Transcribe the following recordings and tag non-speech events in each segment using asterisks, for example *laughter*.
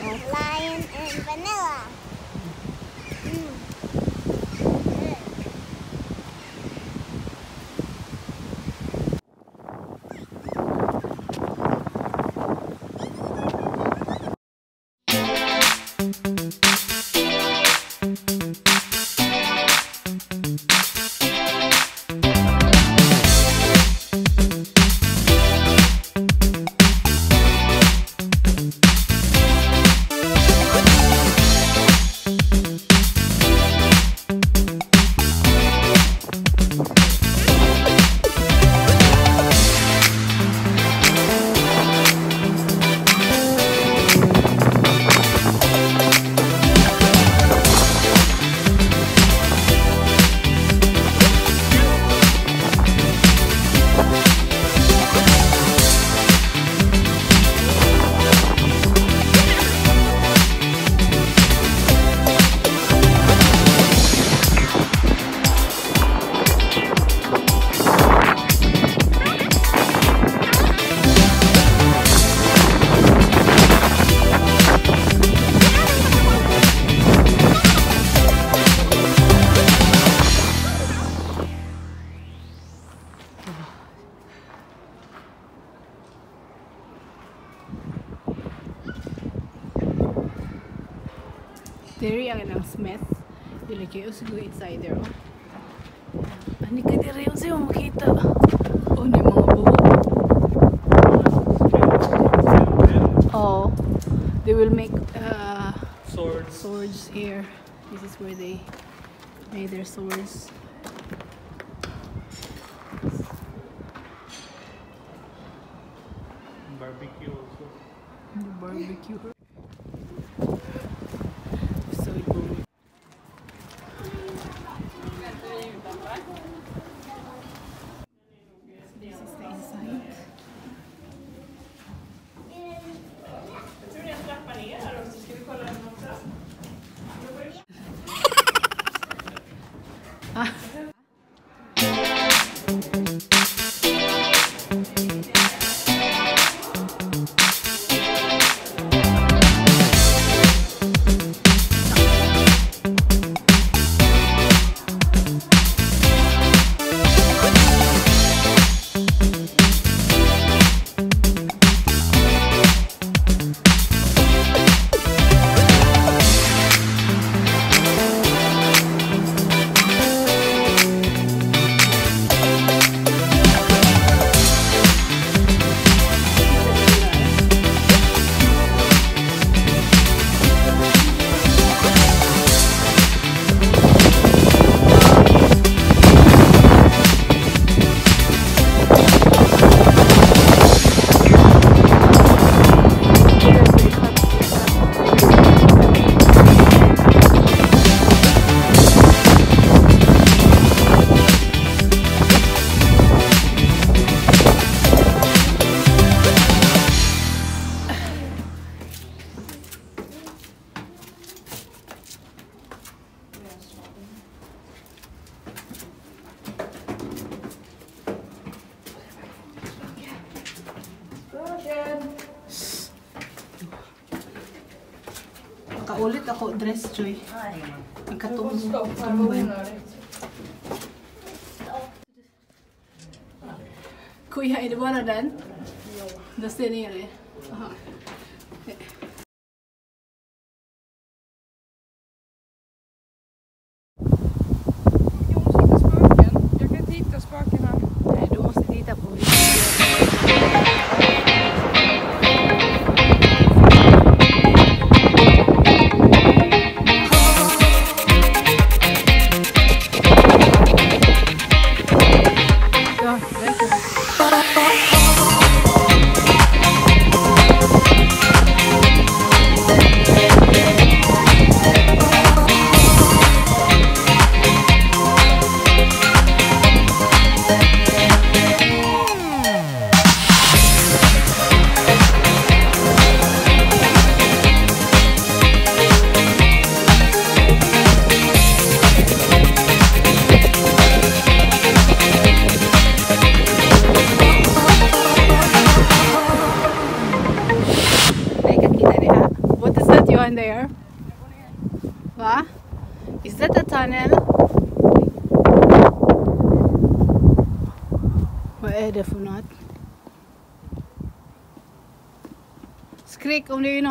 Lion and vanilla. Diri ang ilang Smith. Dili kayo siguro inside there. Oh. Ani ka diri yung siya makita. Oh, ni mga buhok. Oh, they will make uh, Swords. swords here. This is where they made their swords. Barbecue also. The barbecue. Nakaulit ako dress, Joy. Ang katumbayan. Kuya, ini ba na dan? Das är nere. Aha. Ja, down there? What? Is that a tunnel? Vad är det för något? Skrik om det är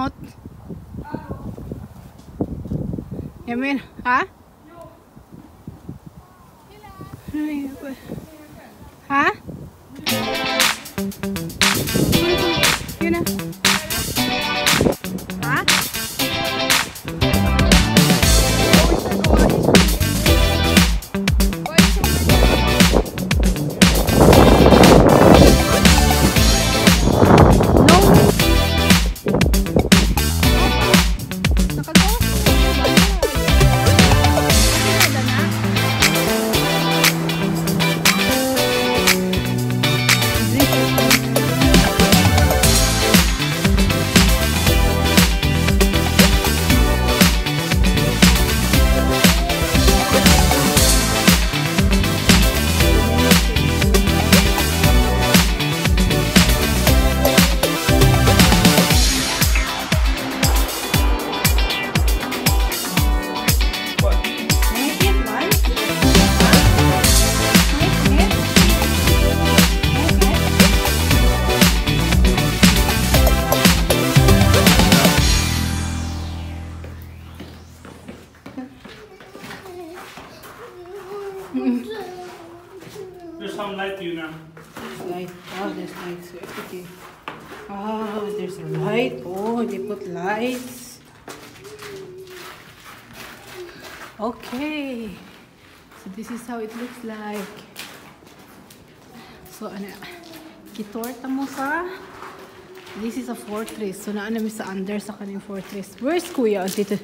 this is how it looks like. So ano, kitorta mo sa This is a fortress. So naano mi sa under sa kaning fortress. Where's Kuya? Dito.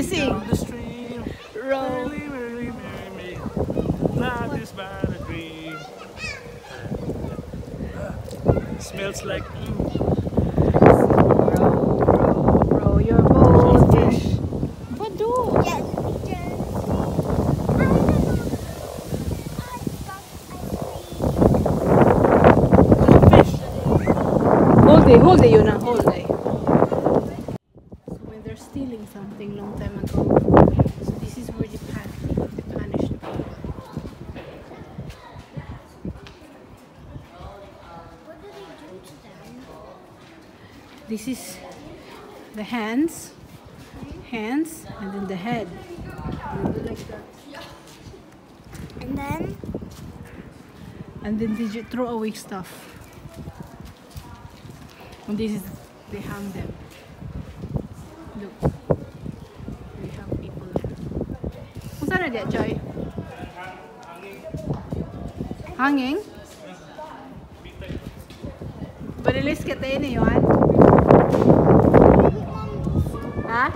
You sing. Down the stream. Row. Merrily, merrily, merrily. Life is but a dream. Smells like you. Row, row, row your boat. in- What do? Yes, yes. Whole day, whole day yun na, whole day. So when they're stealing something long time ago, so this is where they punish, they punish them. What do they do to them? This is the hands, hands, and then the head. Like. And then And then they throw away stuff. And this is, they hang them. Look. They hang people saan na diya, Joy? Hanging? Panilis ka tayo na yun? Ha? 啊？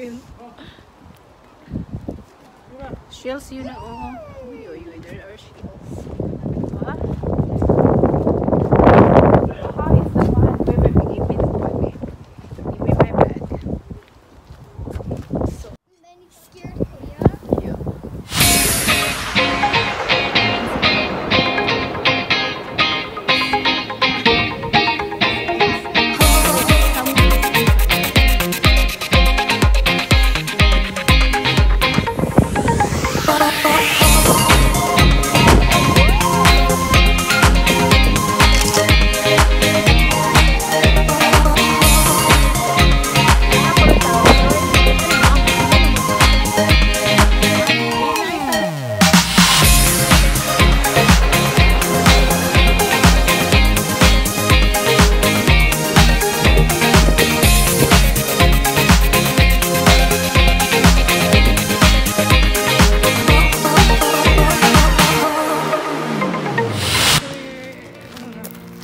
Film. Shells yun na, oh. Uy, uy, uy, there are shells.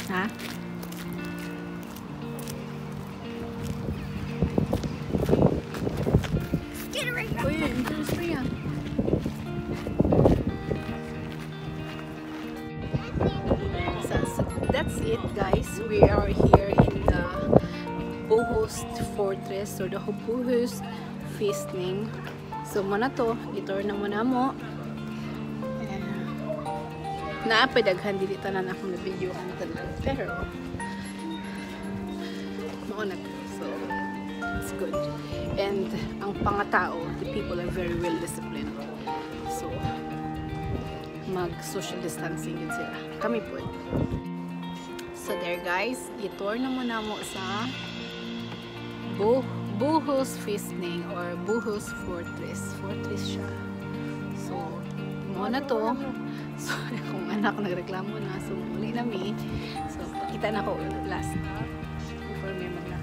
Ha? Get it right now. Uy, interest mo yan. So, so that's it guys. We are here in the Bohus Fortress or the Bohus Fästning. So muna to, gitor na mo. Eh, Naapedaghan dili tanan akong na video ang tanan. Pero mao na. So it's good. And ang pangatao, the people are very well disciplined. So mag social distancing yun sila. Kami po. So there guys, itour na muna mo sa Bu Buhos Feasting or Buhos Fortress. Fortress siya. So, mo na to. So, *laughs* kung anak nagreklamo na, so muli na mi. So, pakita na ko last before may maglakaw.